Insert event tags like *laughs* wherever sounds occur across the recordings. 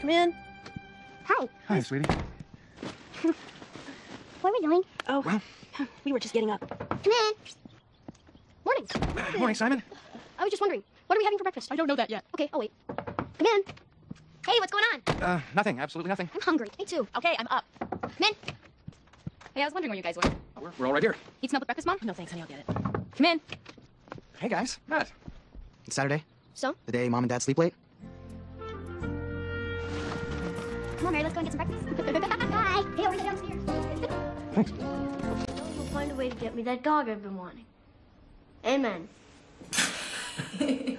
Come in. Hi. Hi, sweetie. *laughs* What are we doing? Oh, Well, *sighs* we were just getting up. Come in. Morning. good morning, Simon. I was just wondering, what are we having for breakfast? I don't know that yet. Okay, I'll wait. Come in. Hey, what's going on? Uh, nothing. Absolutely nothing. I'm hungry. Me too. Okay, I'm up. Come in. Hey, I was wondering where you guys were. We're, we're all right here. Eat some help with breakfast, Mom? No thanks, honey, I'll get it. Come in. Hey guys, Matt. it's Saturday. So? The day mom and dad sleep late. Come on, Mary, let's go and get some breakfast. *laughs* Bye. Hey, over downstairs. You'll find a way to get me that dog I've been wanting. Amen. *laughs*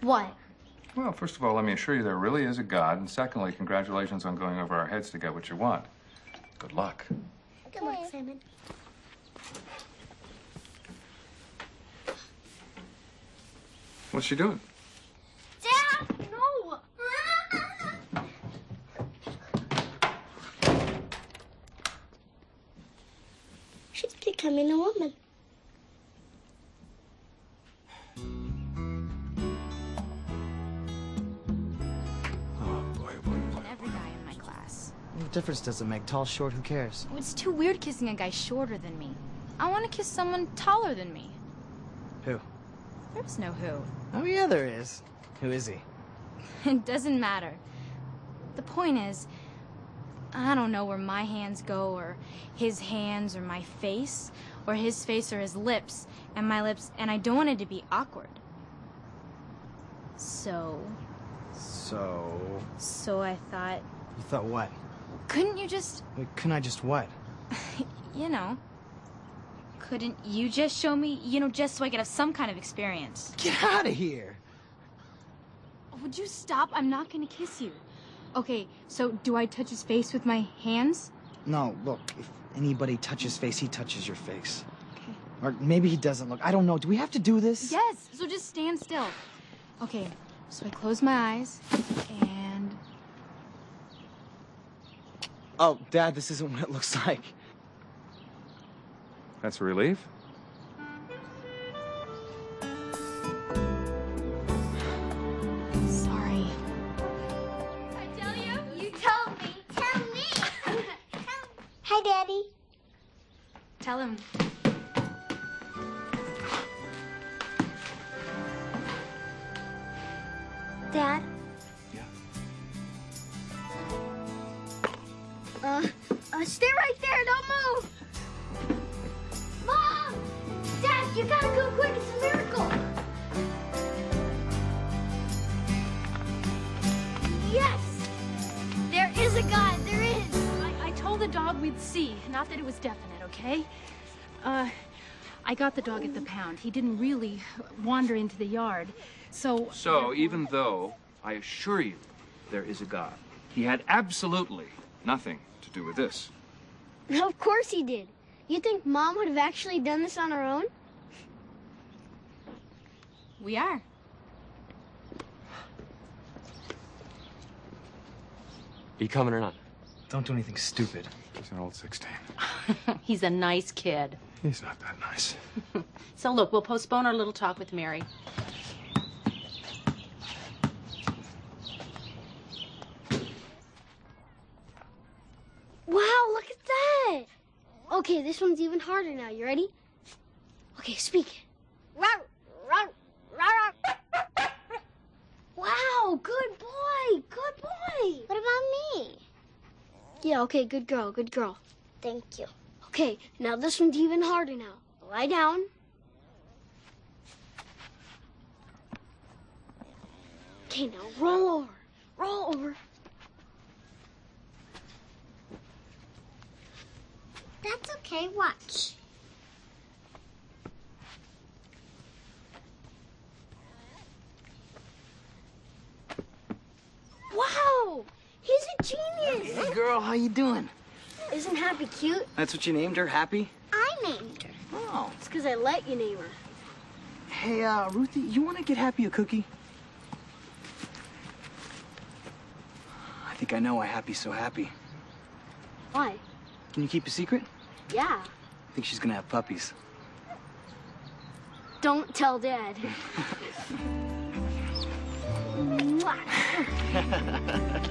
what? Well, first of all, let me assure you there really is a God, and secondly, congratulations on going over our heads to get what you want. Good luck. Good luck, Simon. What's she doing? Dad, no. She's becoming a woman. Oh, boy, boy, boy. Every guy in my class. What difference does it make? Tall, short, who cares? Oh, it's too weird kissing a guy shorter than me. I want to kiss someone taller than me. Who? There's no who. Oh yeah, there is. Who is he? *laughs* It doesn't matter. The point is, I don't know where my hands go, or his hands, or my face, or his face, or his lips, and my lips, and I don't want it to be awkward. So, So, so I thought, you thought what? couldn't you just, Wait, couldn't I just what? *laughs* you know, couldn't you just show me, you know, just so I could have some kind of experience? Get out of here! Would you stop? I'm not gonna kiss you. Okay, so do I touch his face with my hands? No, look, if anybody touches face, he touches your face. Okay. Or maybe he doesn't look. I don't know. Do we have to do this? Yes, so just stand still. Okay, so I close my eyes and. Oh, Dad, this isn't what it looks *laughs* like. That's a relief? Tell him. Dad? Yeah. Uh, uh, stay right there. Don't move. Mom! Dad, you gotta go quick. It's a miracle. Yes! There is a God. There is. I, I told the dog we'd see, not that it was definite, okay? Uh, I got the dog at the pound. He didn't really wander into the yard. So. So, even though I assure you there is a God, he had absolutely nothing to do with this. Of course he did. You think Mom would have actually done this on her own? We are. you coming or not? Don't do anything stupid. He's an old 16. *laughs* He's a nice kid. He's not that nice. *laughs* So look, we'll postpone our little talk with Mary. Wow, look at that. Okay, this one's even harder now. You ready? Okay, speak. Wow, good boy. Good boy. What about me? Yeah, okay, good girl, good girl. Thank you. Okay, now this one's even harder now. Lie down. Okay, now roll over. Roll over. That's okay. Watch. Wow! He's a genius! Hey, girl, how you doing? Isn't Happy cute? That's what you named her, Happy? I named her. Oh. It's because I let you name her. Hey, uh, Ruthie, you want to get Happy a cookie? I think I know why Happy's so happy. Why? Can you keep a secret? Yeah. I think she's gonna have puppies. Don't tell Dad. *laughs* Mwah. *laughs*